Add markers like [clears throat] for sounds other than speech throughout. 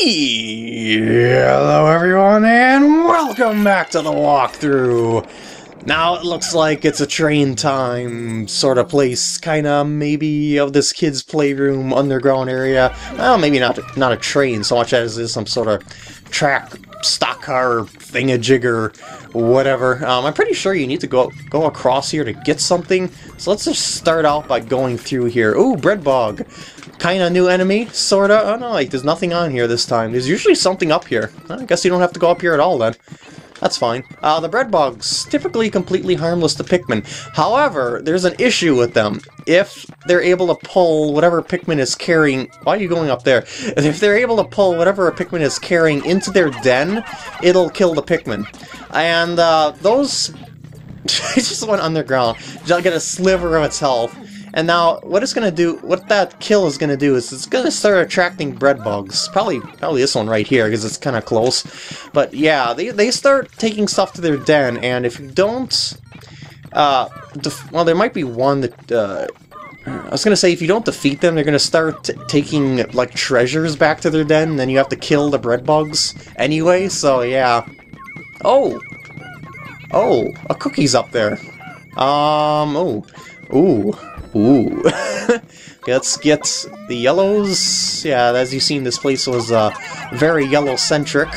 Hello everyone and welcome back to the walkthrough! Now it looks like it's a train time sort of place, kinda maybe of this kid's playroom underground area. Well, maybe not not a train so much as is some sort of track stock car thingamajigger, whatever. Um, I'm pretty sure you need to go go across here to get something. So let's just start out by going through here. Ooh, bread bug. Kinda new enemy, sorta. Oh no, like there's nothing on here this time. There's usually something up here. I guess you don't have to go up here at all then. That's fine. Uh, the bread bugs, typically completely harmless to Pikmin. However, there's an issue with them. If they're able to pull whatever Pikmin is carrying... Why are you going up there? [laughs] If they're able to pull whatever a Pikmin is carrying into their den, it'll kill the Pikmin. And uh, those... [laughs] it just went underground. Just get a sliver of its health. And now, what it's gonna do, what that kill is gonna do is it's gonna start attracting bread bugs. Probably, probably this one right here, because it's kind of close. But yeah, they, they start taking stuff to their den, and if you don't, uh, well, there might be one that, uh, I was gonna say, if you don't defeat them, they're gonna start taking, like, treasures back to their den, and then you have to kill the bread bugs anyway, so yeah. Oh! Oh, a cookie's up there. Um, oh. Ooh. Ooh. [laughs] Let's get the yellows. Yeah, as you've seen, this place was uh, very yellow-centric.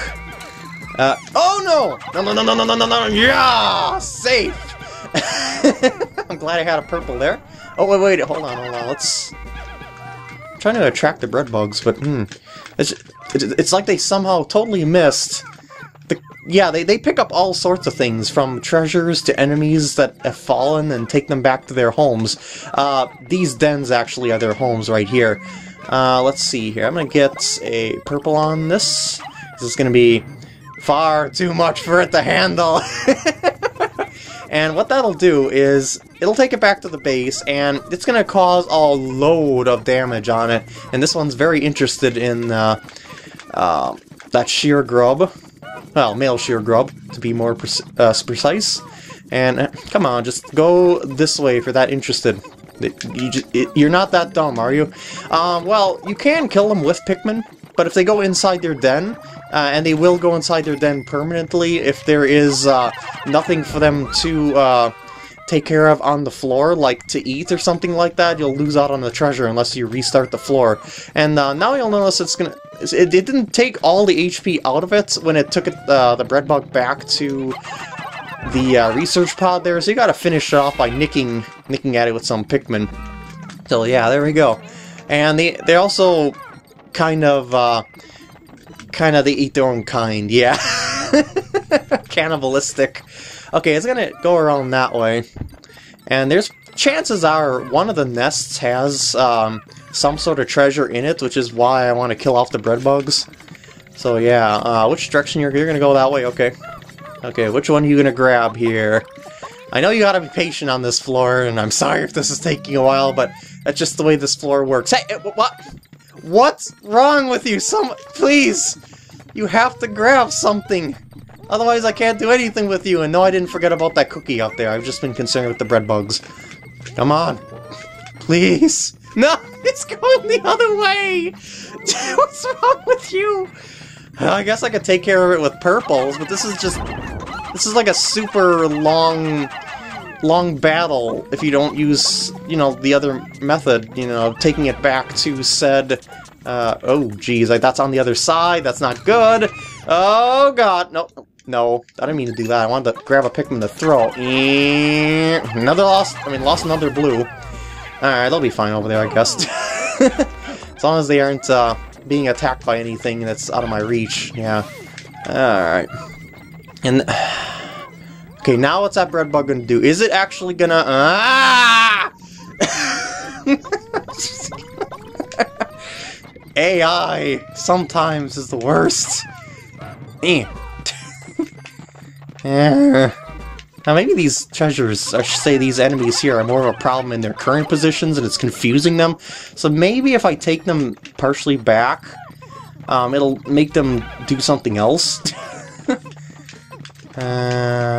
Uh, oh no! No, no, no, no, no, no, no, no! Yeah! Safe! [laughs] I'm glad I had a purple there. Oh, wait, wait, hold on, hold on, let's... I'm trying to attract the bread bugs, but, hmm... It's, it's like they somehow totally missed yeah, they, they pick up all sorts of things, from treasures to enemies that have fallen and take them back to their homes. Uh, these dens actually are their homes right here. Uh, let's see here. I'm gonna get a purple on this. This is gonna be far too much for it to handle. [laughs] and what that'll do is, it'll take it back to the base, and it's gonna cause a load of damage on it. And this one's very interested in uh, uh, that Sheargrub well, male Sheargrub, to be more uh, precise. And uh, come on, just go this way for that interested. You you're not that dumb, are you? Um, well, you can kill them with Pikmin, but if they go inside their den, uh, and they will go inside their den permanently if there is uh, nothing for them to uh, take care of on the floor, like to eat or something like that, you'll lose out on the treasure unless you restart the floor. And uh, now you'll notice it's gonna... It, didn't take all the HP out of it when it took it, uh, the bread bug back to the uh, research pod there, so you gotta finish it off by nicking, nicking at it with some Pikmin. So yeah, there we go. And they, they also kind of, uh, kind of, they eat their own kind, yeah. [laughs] Cannibalistic. Okay, it's gonna go around that way. And there's chances are one of the nests has um, some sort of treasure in it, which is why I want to kill off the bread bugs. So yeah, uh, which direction you're, you're gonna go that way? Okay. Okay, which one are you gonna grab here? I know you gotta be patient on this floor, and I'm sorry if this is taking a while, but that's just the way this floor works. Hey, what? What's wrong with you? Some, please! You have to grab something! Otherwise I can't do anything with you, and no, I didn't forget about that cookie out there. I've just been concerned with the bread bugs. Come on. Please. [laughs] No, it's going the other way! [laughs] What's wrong with you? I guess I could take care of it with purples, but this is just... This is like a super long long battle if you don't use, you know, the other method, you know, taking it back to said, uh, oh, geez, like, that's on the other side, that's not good, oh, god, no, no, I didn't mean to do that. I wanted to grab a Pikmin to throw. Another lost, I mean, lost another blue. Alright, they'll be fine over there, I guess. [laughs] as long as they aren't uh, being attacked by anything that's out of my reach, yeah. Alright. And... [sighs] Okay, now what's that bread bug gonna do? Is it actually gonna... Ah! [laughs] AI sometimes is the worst. Eh. Eh. Now maybe these treasures, I should say these enemies here, are more of a problem in their current positions and it's confusing them. So maybe if I take them partially back, um, it'll make them do something else. [laughs] uh,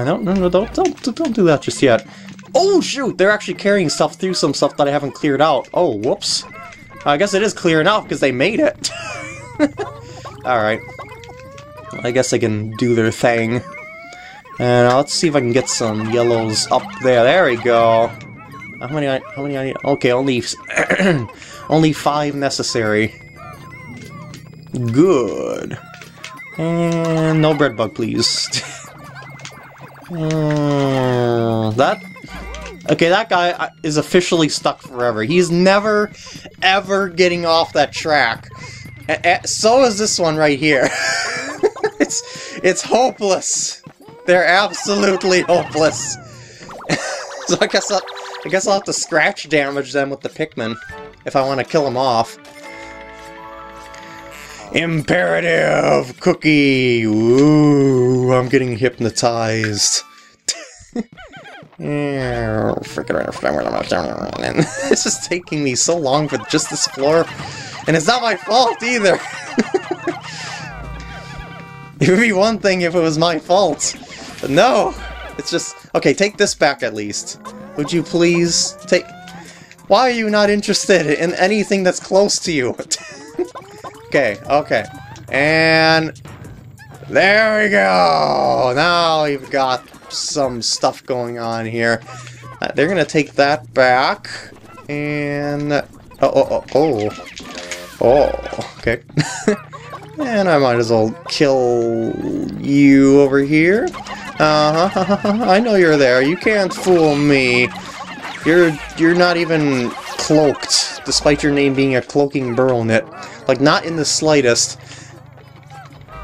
no, no, no, don't, don't, don't do that just yet. Oh shoot, they're actually carrying stuff through some stuff that I haven't cleared out. Oh, whoops. I guess it is clear enough because they made it. [laughs] Alright. I guess I can do their thing. And uh, let's see if I can get some yellows up there. There we go. How many? I, how many? I need? Okay, only [clears throat] only five necessary. Good. And no bread bug, please. [laughs] uh, that Okay, that guy uh, is officially stuck forever. He's never, ever getting off that track. so is this one right here. [laughs] it's it's hopeless. They're absolutely hopeless. [laughs] so I guess I'll, I guess I'll have to scratch damage them with the Pikmin if I want to kill them off. Imperative cookie. Ooh, I'm getting hypnotized. [laughs] It's just taking me so long for just this floor, and it's not my fault either. [laughs] It would be one thing if it was my fault. No! It's just... Okay, take this back at least. Would you please take... Why are you not interested in anything that's close to you? [laughs] okay, okay. And... There we go! Now we've got some stuff going on here. Uh, they're gonna take that back. And... Oh, oh, oh, oh. Oh, okay. [laughs] And I might as well kill you over here. Uh -huh, [laughs] I know you're there. You can't fool me. You're you're not even cloaked, despite your name being a cloaking Burrow-nit. Like, not in the slightest.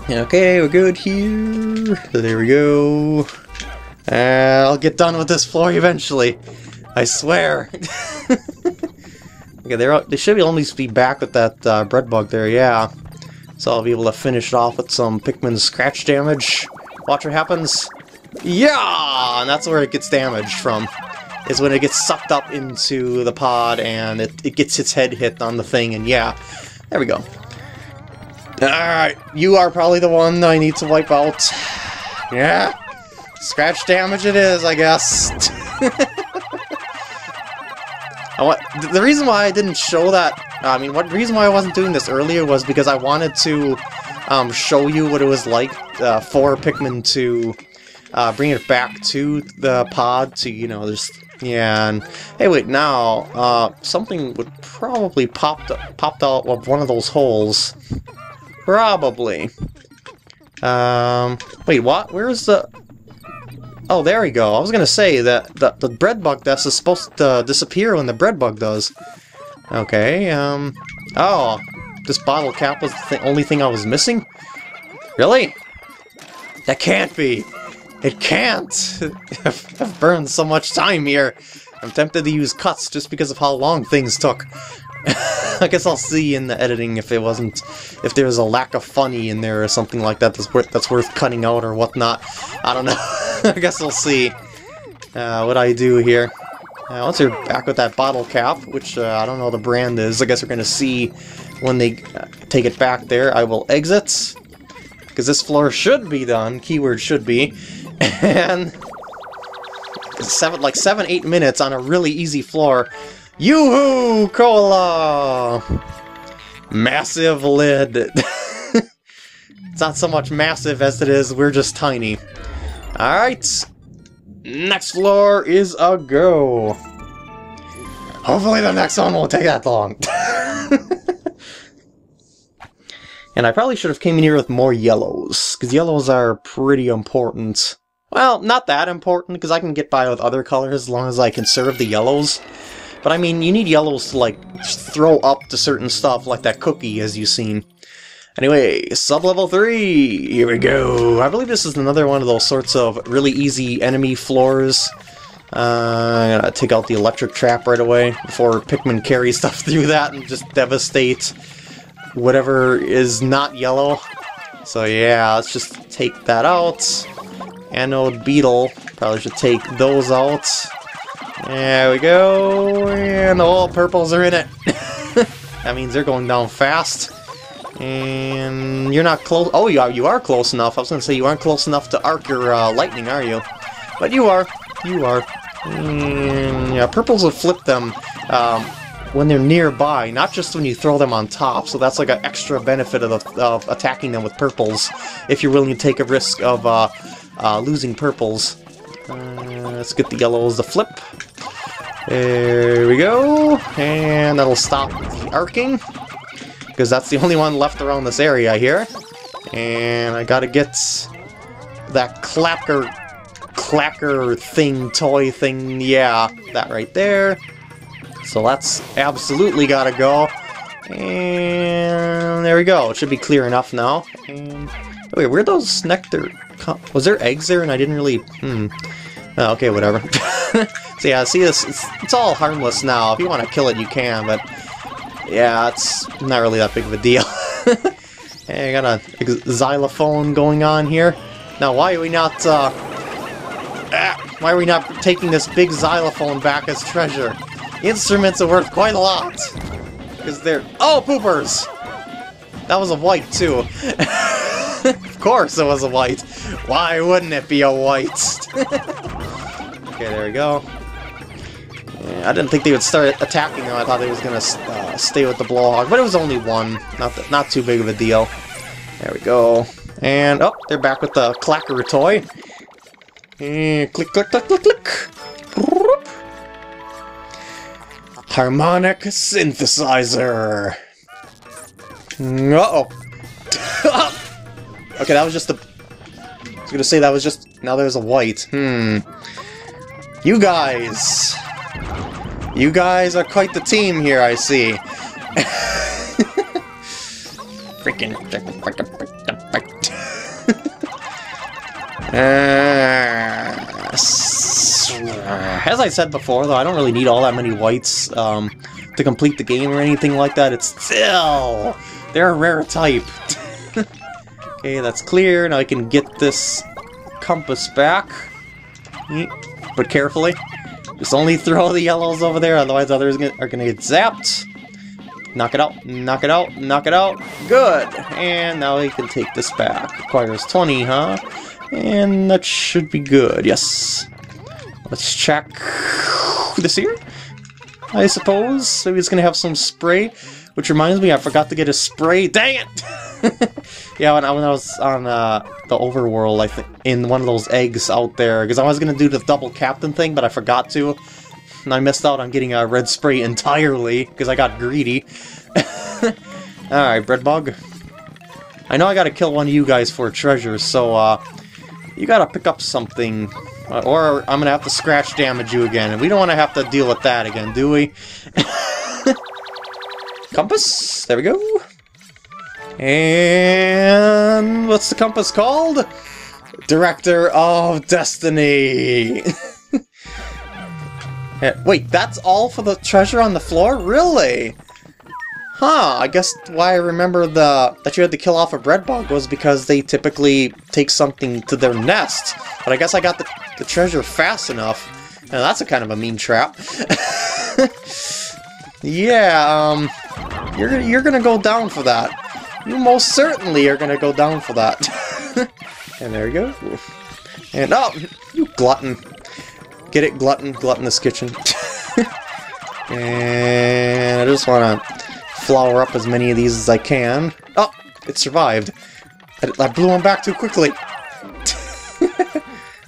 Okay, we're good here. There we go. Uh, I'll get done with this floor eventually. I swear. [laughs] okay, they should be only be back with that uh, bread bug there, yeah. So I'll be able to finish it off with some Pikmin scratch damage. Watch what happens. Yeah! And that's where it gets damaged from. Is when it gets sucked up into the pod and it, it gets its head hit on the thing, and yeah. There we go. Alright, you are probably the one I need to wipe out. Yeah. Scratch damage it is, I guess. [laughs] I want, the reason why I didn't show that I mean, what reason why I wasn't doing this earlier was because I wanted to um, show you what it was like uh, for Pikmin to uh, bring it back to the pod to, you know, just, yeah, and, hey, wait, now, uh, something would probably popped, popped out of one of those holes. Probably. Um, wait, what? Where's the... Oh, there we go. I was gonna say that the, the bread bug is supposed to disappear when the bread bug does. Okay, um... Oh, this bottle cap was the th only thing I was missing? Really? That can't be! It can't! [laughs] I've, burned so much time here! I'm tempted to use cuts just because of how long things took. [laughs] I guess I'll see in the editing if it wasn't... if there's a lack of funny in there or something like that that's worth, that's worth cutting out or whatnot. I don't know. [laughs] I guess we'll see uh, what I do here. Uh, once you're back with that bottle cap, which uh, I don't know the brand is, I guess we're going to see when they uh, take it back there. I will exit, because this floor should be done, keyword should be, [laughs] and seven, like seven, eight minutes on a really easy floor. Yoo-hoo, Cola! Massive lid. [laughs] it's not so much massive as it is, we're just tiny. Alright, Next floor is a go. Hopefully the next one won't take that long. [laughs] and I probably should have came in here with more yellows, because yellows are pretty important. Well, not that important, because I can get by with other colors as long as I conserve the yellows. But I mean, you need yellows to, like, throw up to certain stuff, like that cookie, as you've seen. Anyway, sub-level 3! Here we go! I believe this is another one of those sorts of really easy enemy floors. Uh, I'm gonna take out the electric trap right away before Pikmin carry [laughs] stuff through that and just devastate whatever is not yellow. So yeah, let's just take that out. Anode Beetle, probably should take those out. There we go, and all purples are in it. [laughs] that means they're going down fast. And you're not close. Oh, you are. You are close enough. I was going to say you aren't close enough to arc your uh, lightning, are you? But you are. You are. And, yeah, purples will flip them um, when they're nearby, not just when you throw them on top. So that's like an extra benefit of, the, of attacking them with purples, if you're willing to take a risk of uh, uh, losing purples. Uh, let's get the yellows to flip. There we go, and that'll stop the arcing, because that's the only one left around this area here. And I gotta get that clacker, clacker thing, toy thing, yeah, that right there. So that's absolutely gotta go. And there we go. It should be clear enough now. And wait, where those nectar? Was there eggs there and I didn't really? Hmm. Oh, okay, whatever. [laughs] so yeah, see this? It's, it's all harmless now. If you want to kill it, you can. But yeah, it's not really that big of a deal. [laughs] hey, I got a xylophone going on here. Now, why are we not? Uh, ah, why are we not taking this big xylophone back as treasure? instruments are worth quite a lot. Because they're... Oh, poopers! That was a white, too. [laughs] of course it was a white. Why wouldn't it be a white? okay, there we go. Yeah, I didn't think they would start attacking them. I thought they was to uh, stay with the Blowhog. But it was only one. Not, not too big of a deal. There we go. And, oh, they're back with the clacker toy. And click, click, click, click, click. Harmonic synthesizer. Uh-oh. [laughs] okay, that was just the... I was gonna say that was just... Now there's a white. Hmm. You guys... You guys are quite the team here, I see. [laughs] Freaking... [laughs] uh, as I said before, though, I don't really need all that many whites um, to complete the game or anything like that. It's still... They're a rare type. Okay, that's clear. Now I can get this compass back. But carefully. Just only throw the yellows over there, otherwise others are to get zapped. Knock it out, knock it out, knock it out. Good! And now we can take this back. Requires 20, huh? And that should be good, yes. Let's check this here, I suppose. Maybe it's to have some spray. Which reminds me, I forgot to get a spray. Dang it! [laughs] [laughs] yeah, when I, when I was on uh, the overworld, I think in one of those eggs out there, because I was gonna do the double captain thing, but I forgot to, and I missed out on getting a red spray entirely because I got greedy. [laughs] All right, bread bug. I know I gotta kill one of you guys for treasure, so uh, you gotta pick up something uh, or I'm gonna have to scratch damage you again, and we don't want to have to deal with that again, do we? [laughs] compass! There we go! And... what's the compass called? Director of Destiny! [laughs] Wait, that's all for the treasure on the floor? Really? Huh, I guess why I remember the that you had to kill off a bread bug was because they typically take something to their nest. But I guess I got the, the treasure fast enough. Now that's a kind of a mean trap. [laughs] yeah, um, you're, you're gonna go down for that. You most certainly are gonna go down for that. [laughs] and there you go. And, oh, you glutton. Get it, glutton, gluttonous kitchen. [laughs] and I just wanna flower up as many of these as I can. Oh, it survived. I, I blew him back too quickly. [laughs]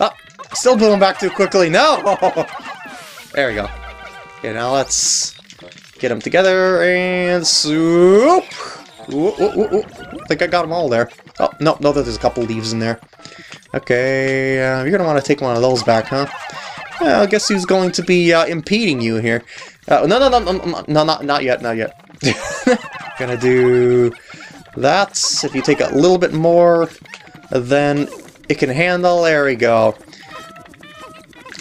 oh, still blew him back too quickly. No! There we go. Okay, now let's get them together and soup. Ooh, ooh, ooh, I think I got them all there. Oh, no, no, there's a couple leaves in there. Okay, uh, you're going to want to take one of those back, huh? Well, I guess who's going to be uh, impeding you here? Uh, no, no, no, no, no, not, not yet, not yet. [laughs] Gonna do that. If you take a little bit more, then it can handle. There we go.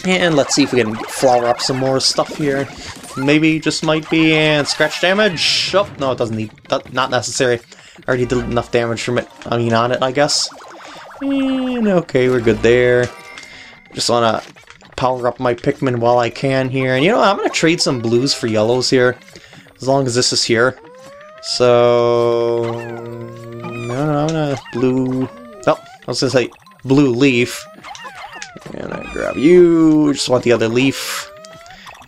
And let's see if we can flower up some more stuff here. Maybe just might be, and scratch damage. Oh, no, it doesn't need, that not necessary. I already did enough damage from it, I mean on it, I guess. And okay, we're good there. Just wanna power up my Pikmin while I can here. And you know, I'm gonna trade some blues for yellows here as long as this is here. So... No, no, I'm gonna blue... Oh, I was gonna say blue leaf. And I grab you, just want the other leaf.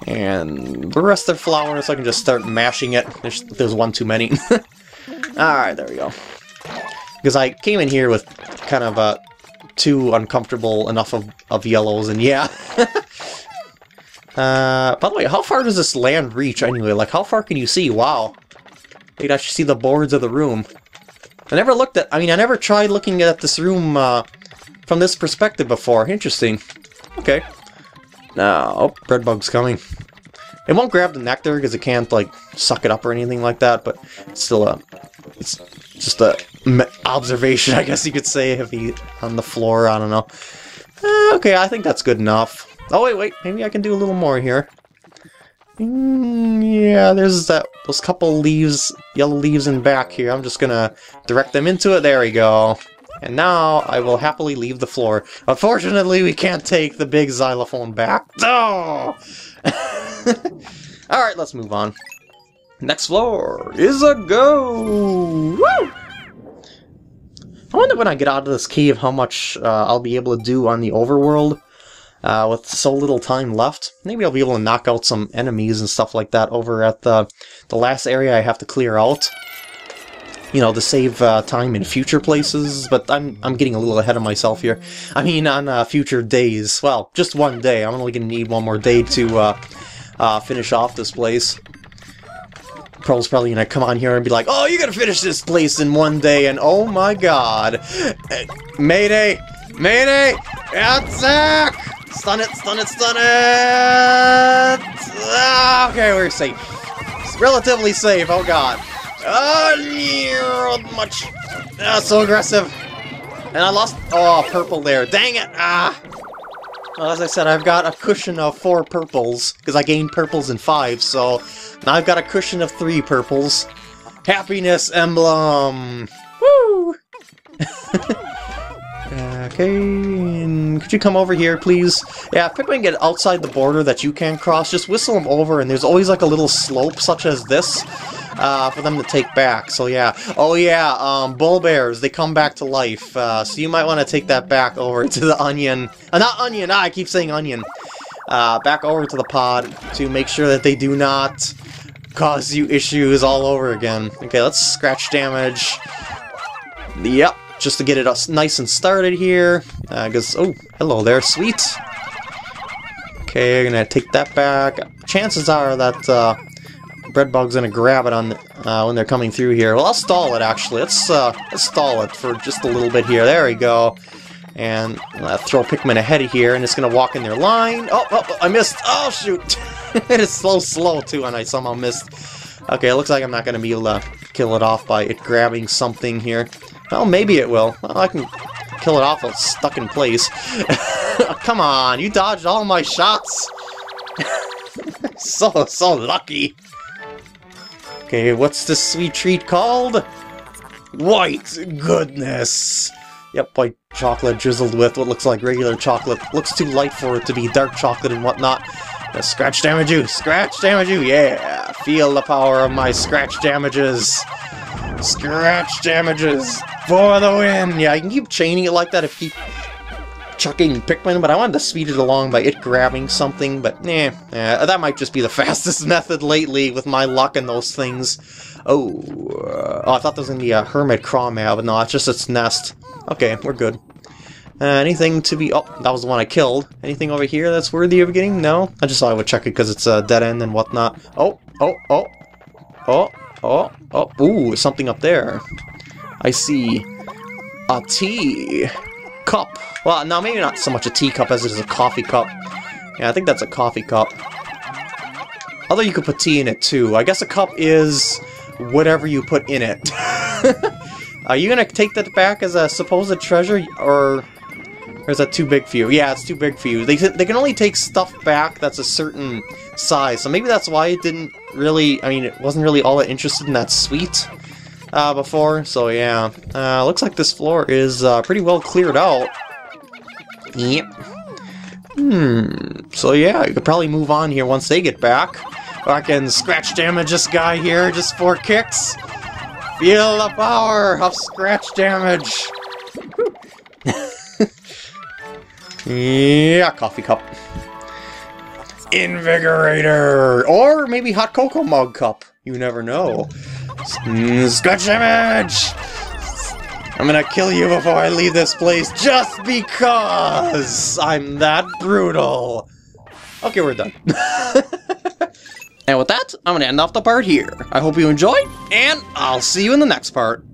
And the rest of the flowers, I can just start mashing it. There's, there's one too many. [laughs] Alright, there we go. Because I came in here with kind of uh, too uncomfortable enough of, of yellows, and yeah. [laughs] uh, by the way, how far does this land reach anyway? Like, how far can you see? Wow. You'd actually see the boards of the room. I never looked at... I mean, I never tried looking at this room uh, from this perspective before. Interesting. Okay. Now, oh, bread bug's coming. It won't grab the nectar because it can't, like, suck it up or anything like that, but it's still a... It's just a observation, [laughs] I guess you could say, if he on the floor, I don't know. Eh, okay, I think that's good enough. Oh, wait, wait, maybe I can do a little more here. Mm, yeah, there's that those couple leaves, yellow leaves in back here. I'm just gonna direct them into it. There we go. And now I will happily leave the floor. Unfortunately, we can't take the big xylophone back. Oh! [laughs] [laughs] Alright, let's move on. Next floor is a go! Woo! I wonder when I get out of this cave how much uh, I'll be able to do on the overworld. Uh, with so little time left. Maybe I'll be able to knock out some enemies and stuff like that over at the, the last area I have to clear out. You know, to save uh, time in future places, but I'm, I'm getting a little ahead of myself here. I mean, on uh, future days. Well, just one day. I'm only going to need one more day to uh, finish off this place. Pearl's probably gonna come on here and be like, Oh, you're gonna finish this place in one day, and oh my god. Mayday! Mayday! Attack! Stun it, stun it, stun it! Ah, okay, we're safe. It's relatively safe, oh god. Oh, much. Ah, so aggressive. And I lost... Oh, purple there. Dang it! Ah! Well, as I said, I've got a cushion of four purples, because I gained purples in five, so now I've got a cushion of three purples. Happiness emblem! Woo! [laughs] Okay, could you come over here, please? Yeah, if Pikmin get outside the border that you can't cross, just whistle them over, and there's always like a little slope such as this uh, for them to take back. So yeah. Oh yeah, um, Bulbears, they come back to life. Uh, so you might want to take that back over [laughs] to the onion. Uh, not onion, ah, I keep saying onion. Uh, back over to the pod to make sure that they do not cause you issues all over again. Okay, let's scratch damage. Yep, just to get it nice and started here. Because, uh, oh, hello there, sweet. Okay, I'm gonna take that back. Chances are that uh, Breadbug's gonna grab it on uh, when they're coming through here. Well, I'll stall it actually. Let's uh, let's stall it for just a little bit here. There we go. And uh, throw Pikmin ahead of here, and it's gonna walk in their line. Oh, oh, oh I missed. Oh shoot! [laughs] it is so slow too, and I somehow missed. Okay, it looks like I'm not gonna be able to kill it off by it grabbing something here. Well, maybe it will. Well, I can kill it off it's stuck in place. [laughs] Come on, you dodged all my shots! [laughs] so, so lucky! Okay, what's this sweet treat called? White goodness! Yep, white chocolate drizzled with what looks like regular chocolate. Looks too light for it to be dark chocolate and whatnot. Scratch damage you! Scratch damage you! Yeah! Feel the power of my scratch damages! Scratch damages! For the win! Yeah, I can keep chaining it like that if keep chucking Pikmin, but I wanted to speed it along by it grabbing something, but nah, eh, that might just be the [laughs] fastest method lately with my luck and those things. Oh, uh, oh I thought there was going to be a Hermit Crawmad, but no, it's just its nest. Okay, we're good. Uh, anything to be... Oh, that was the one I killed. Anything over here that's worthy of getting? No? I just thought I would check it because it's a dead end and whatnot. Oh, oh, oh, oh, oh, oh, ooh, something up there. I see a tea cup. Well, no, maybe not so much a teacup as it is a coffee cup. Yeah, I think that's a coffee cup. Although you could put tea in it too. I guess a cup is whatever you put in it. [laughs] Are you gonna take that back as a supposed treasure, or, or is that too big for you? Yeah, it's too big for you. They, they can only take stuff back that's a certain size, so maybe that's why it didn't really, I mean, it wasn't really all that interested in that sweet uh, before, so yeah. Uh, looks like this floor is uh, pretty well cleared out. Yep. Hmm, so yeah, you could probably move on here once they get back. I can scratch damage this guy here just for kicks. Feel the power of scratch damage! yeah, coffee cup. Invigorator! Or maybe Hot Cocoa Mug Cup. You never know. Mm, Scratch image! I'm gonna kill you before I leave this place just because I'm that brutal. Okay, we're done. [laughs] and with that, I'm gonna end off the part here. I hope you enjoyed, and I'll see you in the next part.